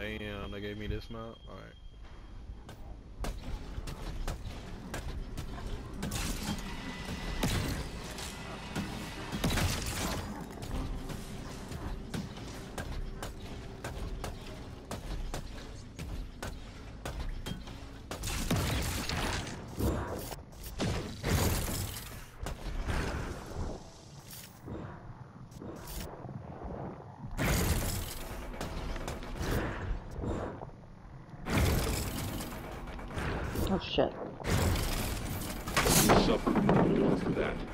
Damn, they gave me this mount. Alright. You suffered more for that.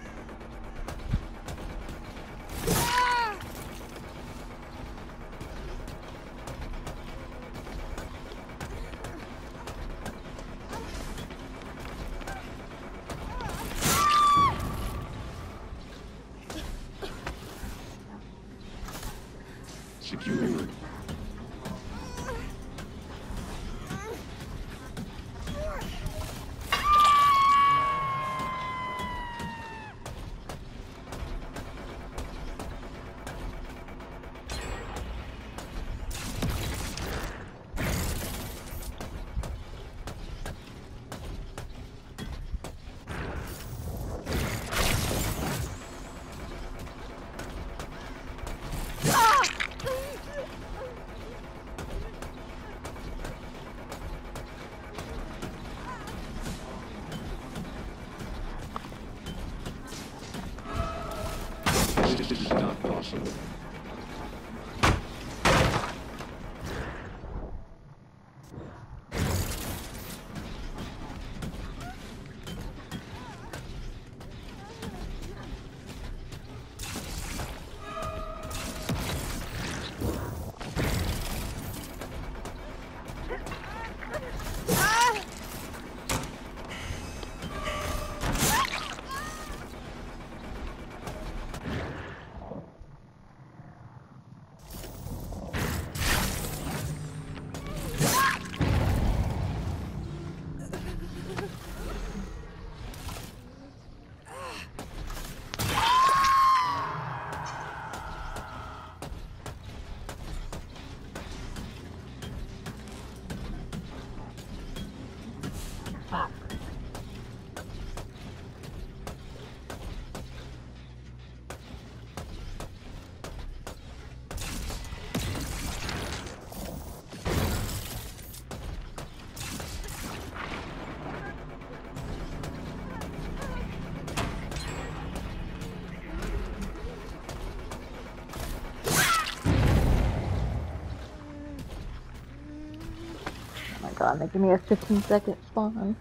They're me a 15 second spawn.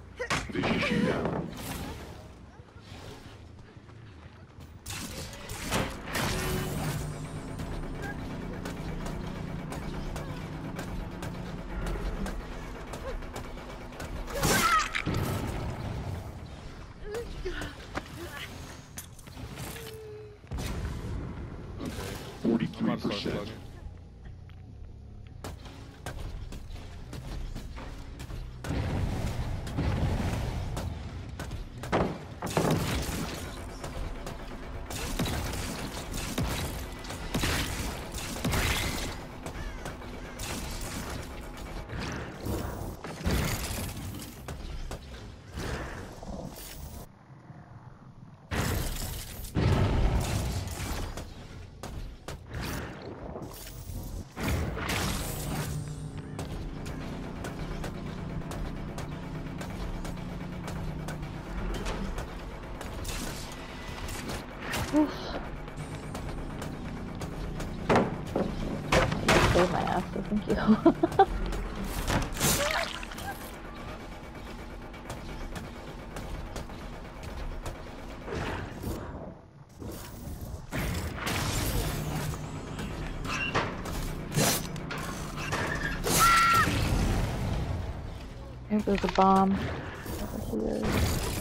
Save my ass, so thank you. There goes a bomb. Over here.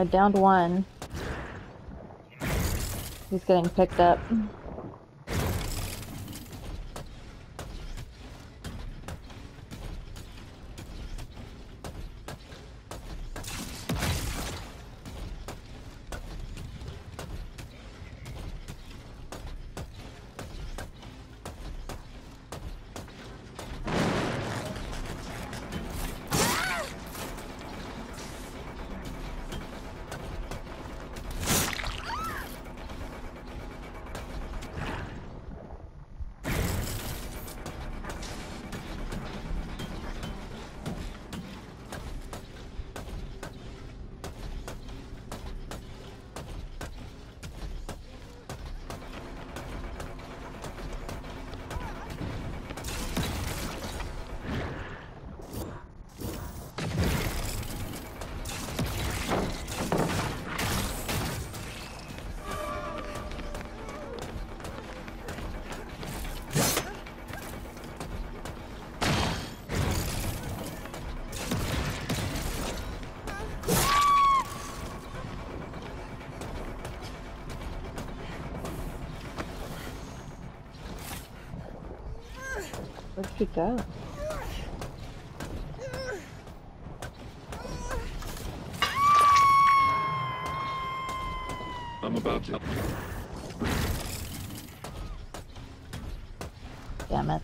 I downed one. He's getting picked up. Where'd go? I'm about to. Damn it.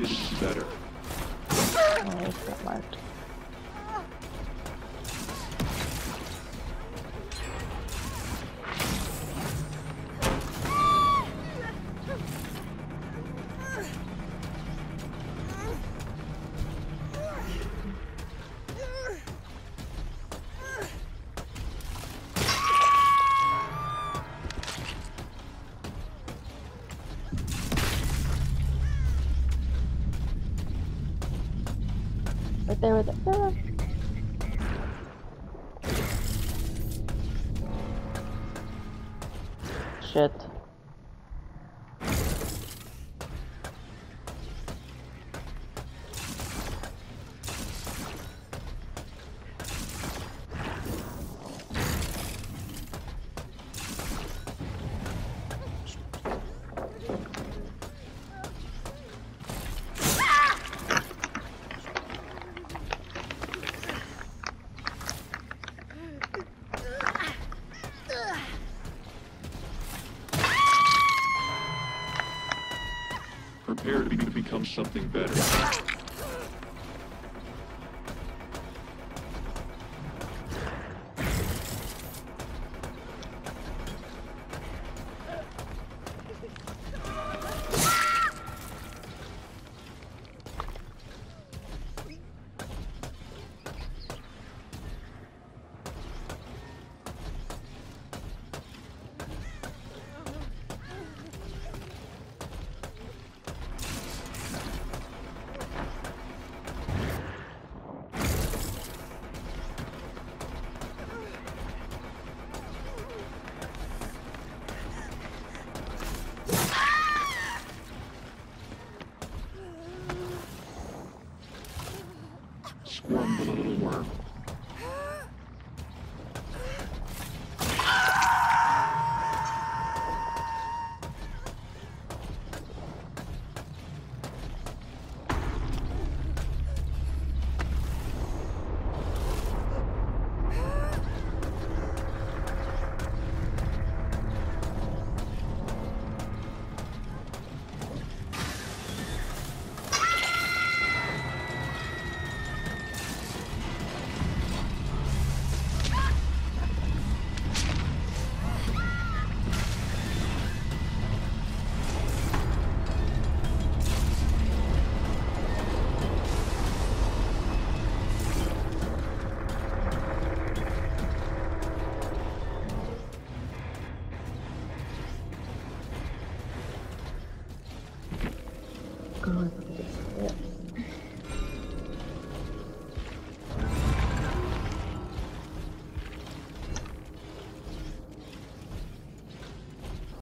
This is better. Oh, marked. There, right there. Something better.